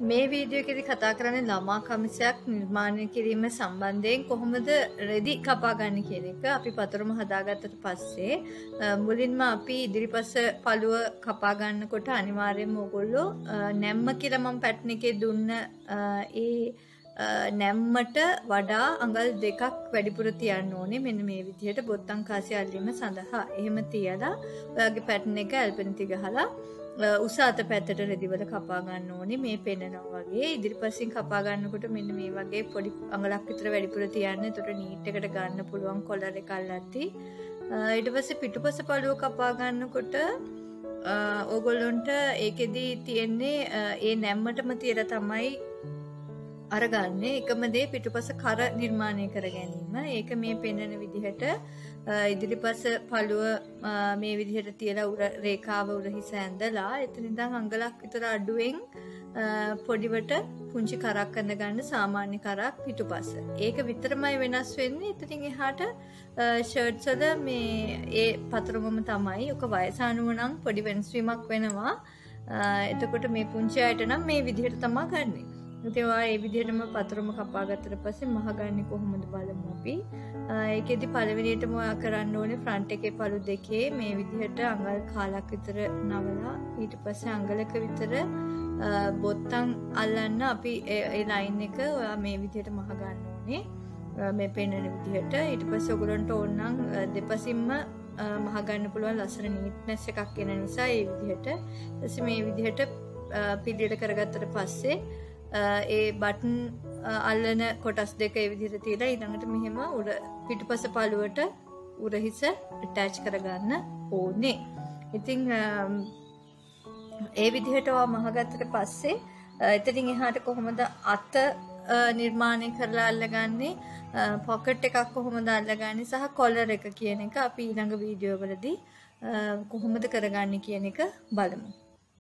මේ වීඩියෝ එකේදී කතා කරන්නේ ළමා කමිසයක් නිර්මාණය කිරීම සම්බන්ධයෙන් කොහොමද රෙදි කපා ගන්න කියන එක. අපි පතරම හදාගත්තට පස්සේ මුලින්ම අපි ඉදිරිපස පළුව කපා ගන්නකොට අනිවාර්යයෙන්ම ඕගොල්ලෝ නැම්ම කියලා මම පැටර්න් එකේ දුන්න ඒ නැම්මට වඩා අඟල් දෙකක් වැඩිපුර තියන්න ඕනේ. මෙන්න මේ විදිහට බොත්තම් කාසිය අල්ලීම සඳහා. එහෙම තියලා ඔයාගේ පැටර්න් එක ඇල්පෙනිති ගහලා උස අත පැත්තට රෙදිවල කපා ගන්න ඕනේ. මේ පෙන්නනවා වගේ. ඉදිරිපසින් කපා ගන්නකොට මෙන්න මේ වගේ පොඩි අඟලක් විතර වැඩිපුර තියන්න. එතකොට නීට් එකට ගන්න පුළුවන් කොලර් එක අල්ලද්දි ඊට පස්සේ පිටුපස පළුව කපා ගන්නකොට ඕගොල්ලොන්ට ඒකෙදී තියෙන්නේ ඒ නැම්මටම තියලා තමයි අරගන්නේ එකම දේ පිටුපස කර නිර්මාණය කර ගැනීම. ඒක මේ පෙන්වන විදිහට ඉදිරිපස පළුව මේ විදිහට තියලා උර රේඛාව උරහිස ඇඳලා එතන ඉඳන් අඟලක් විතර අඩුවෙන් පොඩිවට පුංචි කරක් අඳ ගන්න සාමාන්‍ය කරක් පිටුපස. ඒක විතරමයි වෙනස් වෙන්නේ. එතනින් එහාට ෂර්ට්ස් වල මේ ඒ පතරමම තමයි. ඔක වයස අනුව නම් පොඩි වෙනස් වීමක් වෙනවා. එතකොට මේ පුංචි අයට නම් මේ විදිහට තමයි ගන්නේ. ඉතින් ඔයා ඒ විදිහටම පතරම කපා ගත්තට පස්සේ මහ ගන්නේ කොහොමද බලමු අපි. ඒකෙදි පළවෙනියටම ඔයා කරන්න ඕනේ ෆ්‍රන්ට් එකේ පළු දෙකේ මේ විදිහට අඟල් කාලක් විතර නවලා ඊට පස්සේ අඟලක විතර බොත්තම් අල්ලන්න අපි ඒ ලයින් එක ඔයා මේ විදිහට මහ ගන්න ඕනේ. මේ පෙන්වන විදිහට ඊට පස්සේ ඔයගලන්ට ඕනනම් දෙපසින්ම මහගන්න පුළුවන් ලස්සන නීට්නස් එකක් එන නිසා ඒ විදිහට ඊට මේ විදිහට පිළියෙල කරගත්තට පස්සේ ඒ බටන් අල්ලන කොටස් දෙක ඒ විදිහට තියලා ඊළඟට මෙහෙම උඩ පිටුපස පළුවට උරහිස ඇටච් කරගන්න ඕනේ. ඉතින් ඒ විදිහට ඔයා මහගත්තට පස්සේ එතනින් එහාට කොහොමද අත නිර්මාණය කරලා අල්ලගන්නේ පොකට් එකක් කොහොමද අල්ලගන්නේ සහ කොලර් එක කියන එක අපි ඊළඟ වීඩියෝ වලදී කොහොමද කරගන්නේ කියන එක බලමු.